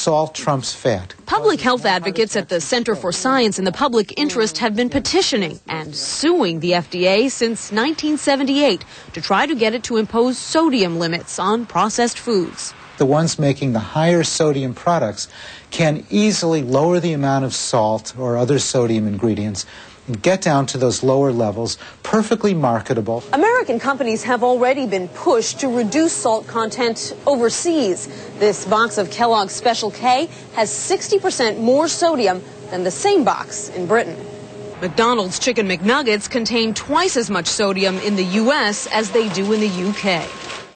salt trumps fat. Public health advocates at the Center for Science in the Public Interest have been petitioning and suing the FDA since 1978 to try to get it to impose sodium limits on processed foods. The ones making the higher sodium products can easily lower the amount of salt or other sodium ingredients and get down to those lower levels, perfectly marketable. American companies have already been pushed to reduce salt content overseas. This box of Kellogg's Special K has 60% more sodium than the same box in Britain. McDonald's Chicken McNuggets contain twice as much sodium in the U.S. as they do in the U.K.